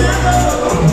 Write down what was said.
Yeah.